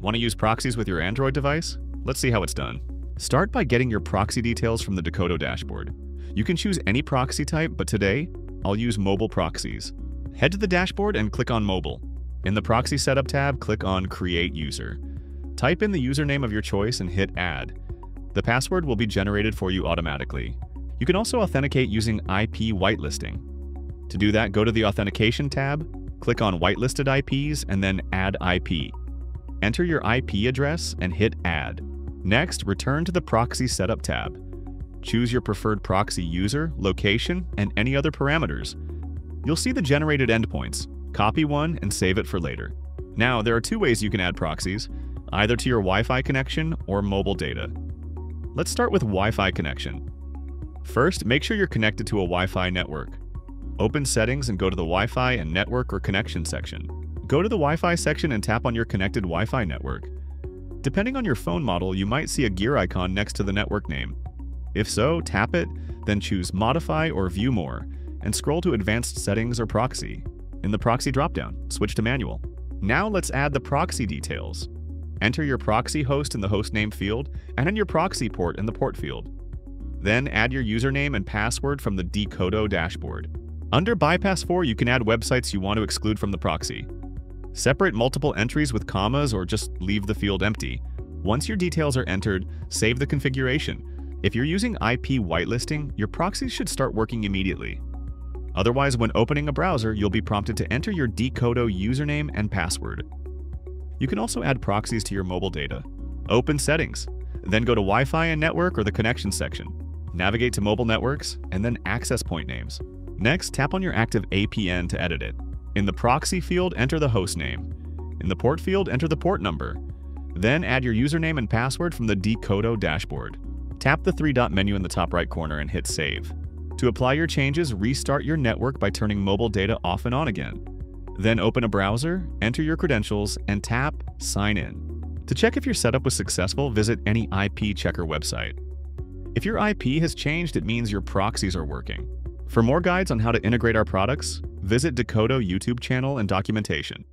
Want to use proxies with your Android device? Let's see how it's done. Start by getting your proxy details from the Decodo dashboard. You can choose any proxy type, but today, I'll use mobile proxies. Head to the dashboard and click on Mobile. In the Proxy Setup tab, click on Create User. Type in the username of your choice and hit Add. The password will be generated for you automatically. You can also authenticate using IP whitelisting. To do that, go to the Authentication tab, click on Whitelisted IPs, and then Add IP. Enter your IP address and hit Add. Next, return to the Proxy Setup tab. Choose your preferred proxy user, location, and any other parameters. You'll see the generated endpoints. Copy one and save it for later. Now, there are two ways you can add proxies, either to your Wi-Fi connection or mobile data. Let's start with Wi-Fi connection. First, make sure you're connected to a Wi-Fi network. Open Settings and go to the Wi-Fi and Network or Connection section. Go to the Wi-Fi section and tap on your connected Wi-Fi network. Depending on your phone model, you might see a gear icon next to the network name. If so, tap it, then choose Modify or View More, and scroll to Advanced Settings or Proxy. In the Proxy dropdown, switch to Manual. Now let's add the proxy details. Enter your proxy host in the hostname field and in your proxy port in the port field. Then add your username and password from the Decodo dashboard. Under Bypass 4, you can add websites you want to exclude from the proxy. Separate multiple entries with commas or just leave the field empty. Once your details are entered, save the configuration. If you're using IP whitelisting, your proxies should start working immediately. Otherwise, when opening a browser, you'll be prompted to enter your Decodo username and password. You can also add proxies to your mobile data. Open Settings, then go to Wi-Fi and Network or the Connection section. Navigate to Mobile Networks, and then Access Point Names. Next, tap on your active APN to edit it. In the Proxy field, enter the host name. In the Port field, enter the port number. Then add your username and password from the Decodo dashboard. Tap the three-dot menu in the top right corner and hit Save. To apply your changes, restart your network by turning mobile data off and on again. Then open a browser, enter your credentials, and tap Sign In. To check if your setup was successful, visit any IP checker website. If your IP has changed, it means your proxies are working. For more guides on how to integrate our products, visit Decodo YouTube channel and documentation.